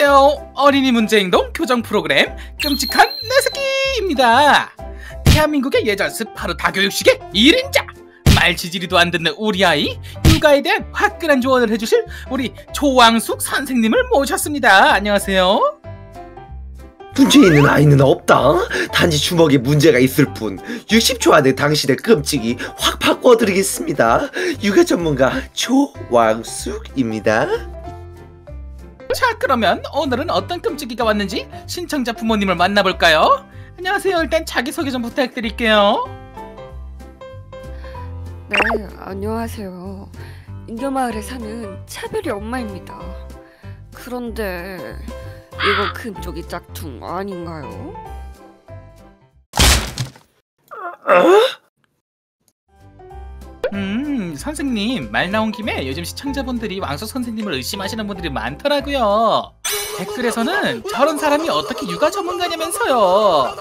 안녕하세요. 어린이 문제행동 교정 프로그램 끔찍한 내새끼입니다. 대한민국의 예전습 바로 다교육식의 1인자 말 지지리도 안 듣는 우리 아이 육아에 대한 화끈한 조언을 해주실 우리 조왕숙 선생님을 모셨습니다. 안녕하세요. 문제 있는 아이는 없다. 단지 주먹에 문제가 있을 뿐. 60초 안에 당신의 끔찍이 확 바꿔드리겠습니다. 육아 전문가 조왕숙입니다. 자 그러면 오늘은 어떤 끔찍이가 왔는지 신청자 부모님을 만나볼까요? 안녕하세요. 일단 자기소개 좀 부탁드릴게요. 네, 안녕하세요. 인교마을에 사는 차별이 엄마입니다. 그런데 이거 금쪽이 짝퉁 아닌가요? 선생님 말 나온 김에 요즘 시청자분들이 왕숙 선생님을 의심하시는 분들이 많더라고요. 댓글에서는 저런 사람이 어떻게 육아 전문가냐면서요.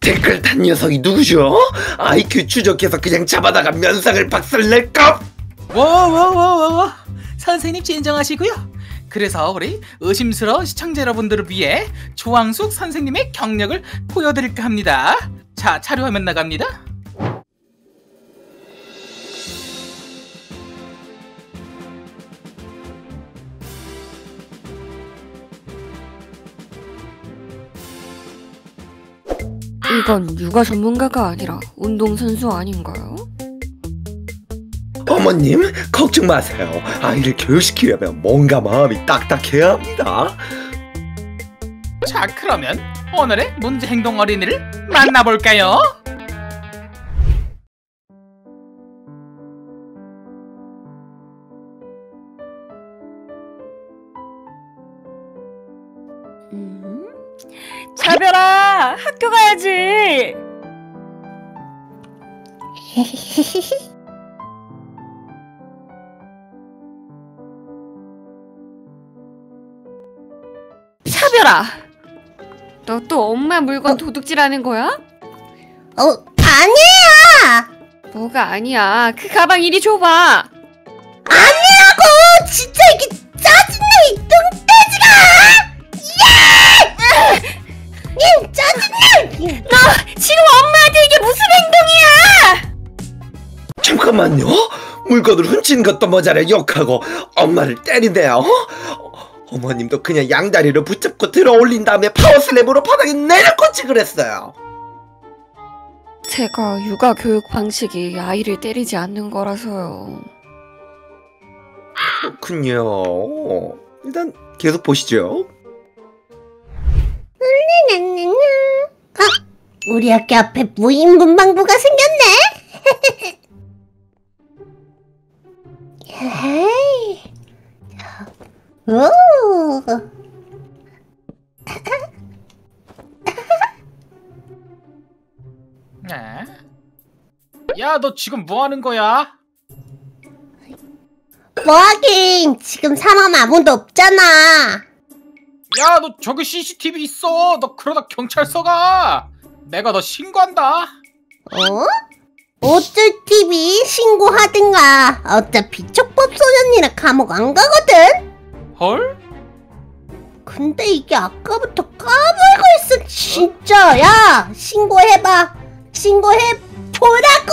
댓글 단 녀석이 누구죠? IQ 추적해서 그냥 잡아다가 면상을 박살낼까? 워워워워워 선생님 진정하시고요. 그래서 우리 의심스러운 시청자 여러분들을 위해 조왕숙 선생님의 경력을 보여드릴까 합니다. 자 차례 화면 나갑니다. 이건 육아 전문가가 아니라 운동선수 아닌가요? 어머님 걱정 마세요. 아이를 교육시키려면 뭔가 마음이 딱딱해야 합니다. 자 그러면 오늘의 문제 행동 어린이를 만나볼까요? 학교 가야지. 차별아, 너 또 엄마 물건 도둑질하는 거야? 어, 아니야! 뭐가 아니야? 그 가방 이리 줘봐. 아니라고! 진 잠깐만요. 물건을 훔친 것도 모자라 욕하고 엄마를 때리네요. 어, 어머님도 그냥 양다리를 붙잡고 들어 올린 다음에 파워슬랩으로 바닥에 내려꽂지 그랬어요. 제가 육아 교육 방식이 아이를 때리지 않는 거라서요. 그렇군요. 일단 계속 보시죠. 어? 우리 학교 앞에 무인 문방구가 생겼네? 헤이. 오. 네. 야 너 지금 뭐 하는 거야? 뭐 하긴 지금 사람 아무도 없잖아. 야 너 저기 CCTV 있어. 너 그러다 경찰서 가. 내가 너 신고한다. 어? 어쩔 TV 신고하든가. 어차피 촉법 소년이라 감옥 안 가거든. 헐? 근데 이게 아까부터 까불고 있어 진짜. 야 신고해봐. 신고해 보라고.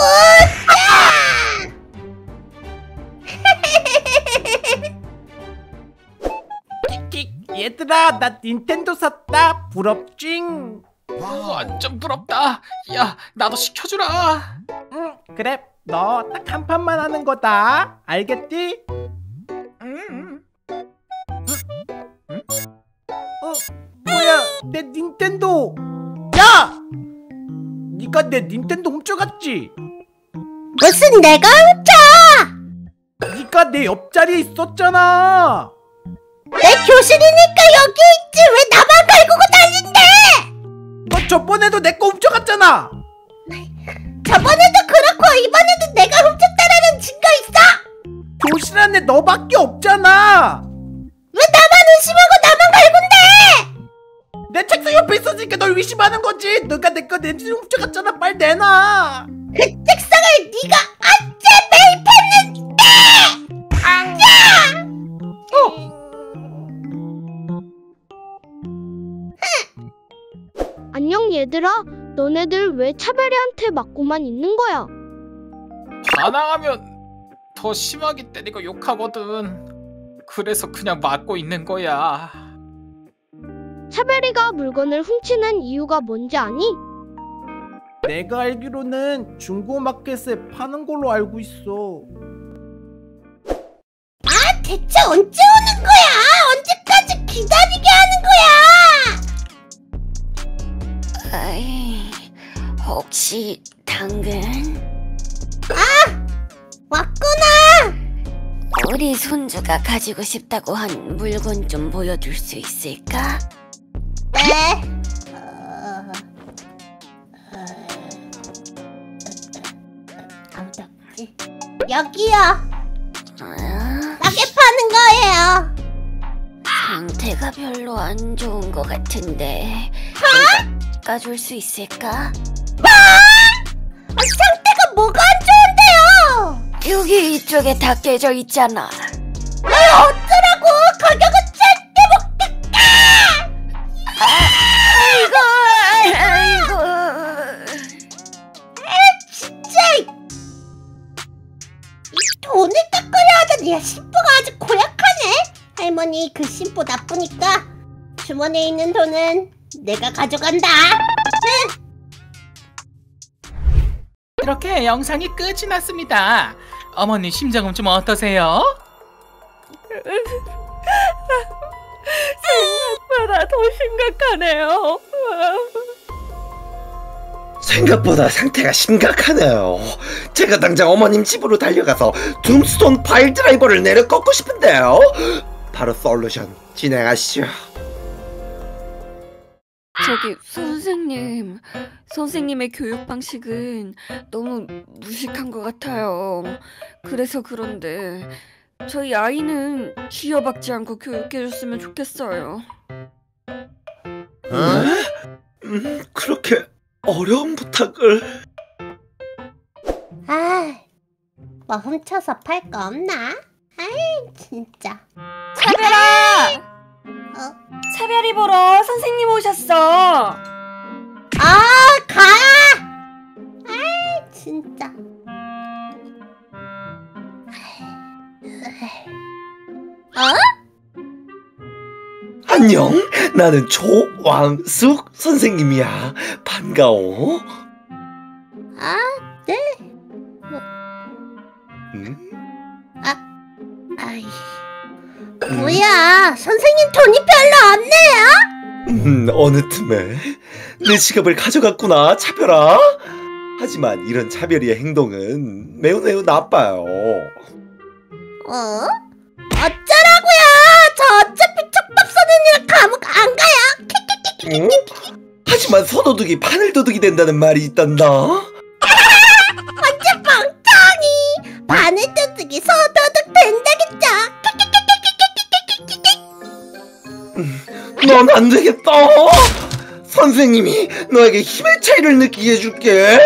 얘들아 나 닌텐도 샀다 부럽징 와 완전 부럽다. 야 나도 시켜주라. 응 그래 너 딱 한 판만 하는 거다 알겠지? 음. 어 뭐야 내 닌텐도 야 니가 내 닌텐도 훔쳐갔지? 무슨 내가 훔쳐? 니가 내 옆자리에 있었잖아 내 교실이니까 여기 있지 왜 나만 갈구고 다닌대? 너 저번에도 내 거 훔쳐갔잖아. 저번에도 그렇고 이번에도 내가 훔쳤다라는 증거 있어? 교실 안에 너밖에 없잖아. 왜 나만 의심하고 나만 갈군데? 내 책상 옆에 있었으니까 널 의심하는 거지. 너가 내 거 내 훔쳐갔잖아. 빨리 내놔. 그 책상을 네가 언제 매입 얘들아. 너네들 왜 차별이한테 맞고만 있는 거야? 반항하면 더 심하게 때리고 욕하거든. 그래서 그냥 맞고 있는 거야. 차별이가 물건을 훔치는 이유가 뭔지 아니? 내가 알기로는 중고마켓에 파는 걸로 알고 있어. 대체 언제 오는 거야? 언제까지 기다리게 하는 거야? 혹시 당근? 왔구나. 우리 손주가 가지고 싶다고 한 물건 좀 보여줄 수 있을까? 네. 어, 어, 아무도 없지? 여기요. 아, 싸게 파는 거예요. 상태가 별로 안 좋은 것 같은데 깎아줄 수 있을까? 아, 상태가 뭐가 안 좋은데요? 여기 이쪽에 다 깨져 있잖아 아, 어쩌라고? 가격은 절대 못 아이고 아이고 진짜. 이 돈을 깎으려 하더니 야, 심보가 아주 고약하네. 할머니 그 심보 나쁘니까 주머니에 있는 돈은 내가 가져간다. 이렇게 영상이 끝이 났습니다. 어머니 심정은 좀 어떠세요? 생각보다 더 심각하네요 생각보다 상태가 심각하네요. 제가 당장 어머님 집으로 달려가서 둠스톤 파일 드라이버를 내려 꺾고 싶은데요. 바로 솔루션 진행하시죠. 저기 선생님 선생님의 교육 방식은 너무 무식한 것 같아요. 그래서 그런데 저희 아이는 쥐어박지 않고 교육해줬으면 좋겠어요. 음, 그렇게 어려운 부탁을. 아, 뭐 훔쳐서 팔 거 없나? 아이 진짜. 차별아 어? 차별이 보러 선생님 오셨어 아, 가! 아이 진짜. 안녕. 나는 조왕숙 선생님이야. 반가워. 뭐야, 선생님 돈이 별로 없네요? 음, 어느 틈에 내 지갑을 가져갔구나, 차별아. 하지만 이런 차별이의 행동은 매우 매우 나빠요. 어? 어쩌라고요? 저 어차피 촉밥 일 감옥 안 가요. 어? 하지만 서도둑이 바늘도둑이 된다는 말이 있단다. 넌 안 되겠다. 선생님이 너에게 힘의 차이를 느끼게 해줄게.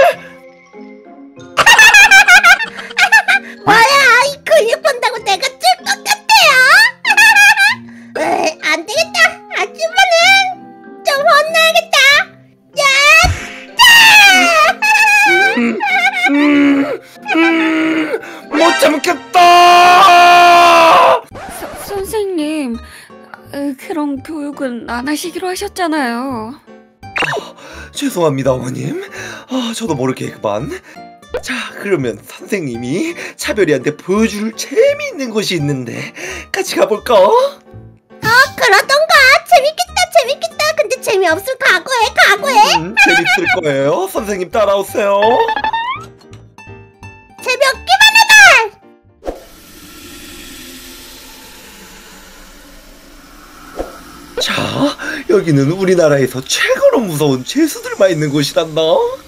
뭐야, 이 근육 본다고 내가 찔것 같아요? 안 되겠다. 아줌마는 좀 혼나야겠다. 야! 음, 음, 못 참겠다. 서, 선생님 에, 그런 교육은 안 하시기로 하셨잖아요 죄송합니다, 어머님. 아, 저도 모르게 그만. 자, 그러면 선생님이 차별이한테 보여줄 재미있는 곳이 있는데 같이 가볼까? 그러던가. 재밌겠다, 재밌겠다. 근데 재미없을 각오해, 각오해. 음, 재밌을 거예요. 선생님 따라오세요. 재미 여기는 우리나라에서 최고로 무서운 죄수들만 있는 곳이란다. 어,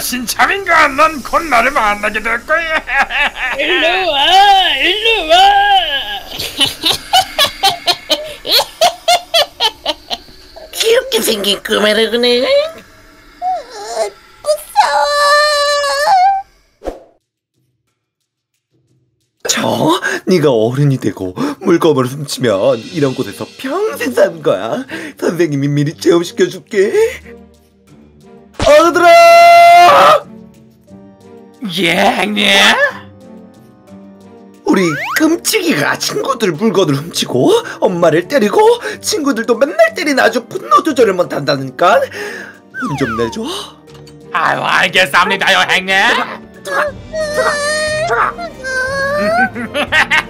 신참인가? 넌 곧 나를 만나게 될 거야. 일로 와, 일로 와. 귀엽게 생긴 꼬마라 그네. 무서워. 저, 네가 어른이 되고 물건을 훔치면 이런 곳에서 평생 사는 거야. 선생님이 미리 체험시켜줄게. 아들아! 예, 형님. 우리 끔찍이가 친구들 물건을 훔치고 엄마를 때리고 친구들도 맨날 때리는 아주 분노 조절을 못한다니까 혼 좀 내줘 아유, 알겠습니다요, 형님.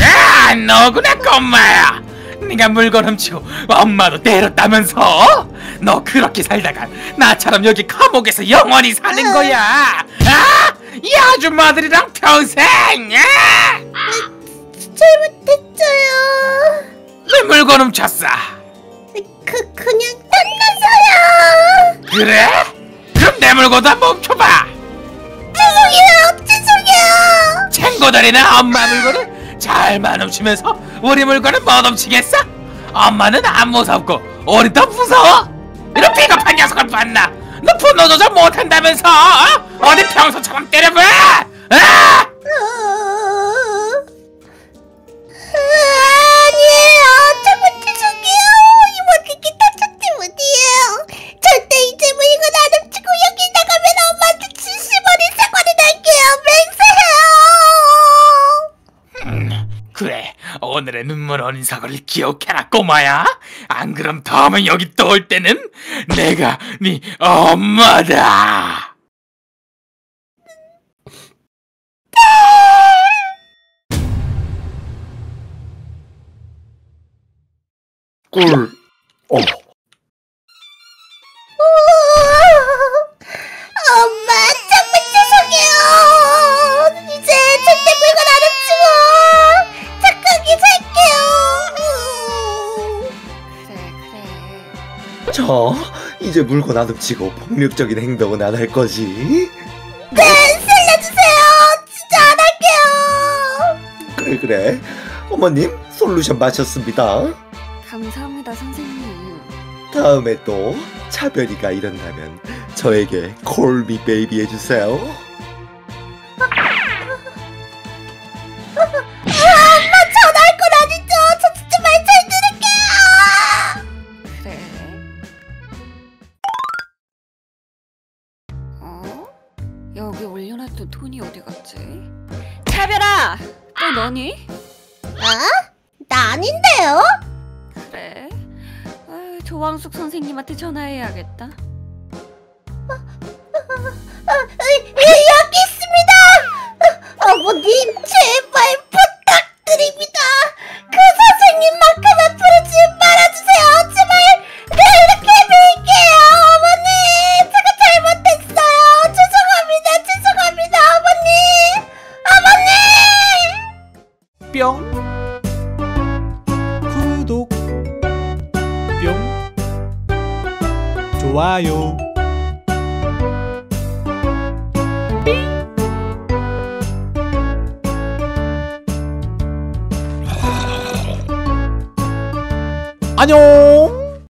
아, 너구나 꼬마야. 네가 물건 훔치고 엄마도 때렸다면서? 너 그렇게 살다가 나처럼 여기 감옥에서 영원히 사는 거야. 아, 이 아줌마들이랑 평생. 아! 잘못했어요. 왜 물건 훔쳤어? 그 그냥 땀나서요. 그래? 그럼 내 물건도 한번 훔쳐봐. 죄송해요. 죄송해요. 친구들이는 엄마 물건을 잘만 훔치면서 우리 물건을 못 훔치겠어? 엄마는 안 무섭고 우리 더 무서워? 이런 비겁한 녀석을 봤나? 너 분노 조절 못한다면서? 어? 어디 평소처럼 때려봐! 아! 오늘의 눈물 어린 사고를 기억해라 꼬마야. 안 그럼 다음에 여기 또 올 때는 내가 네 엄마다. 꿀. 어. 자 이제 물건 안 훔치고 폭력적인 행동은 안 할 거지 네, 살려주세요. 진짜 안 할게요. 그래 그래 어머님 솔루션 마셨습니다 감사합니다, 선생님. 다음에 또 차별이가 일어나면 저에게 콜미 베이비 해주세요 또 너니? 어? 나 아닌데요? 그래. 아유, 조왕숙 선생님한테 전화해야겠다. 어, 여- 여기 있습니다. 어, 어머님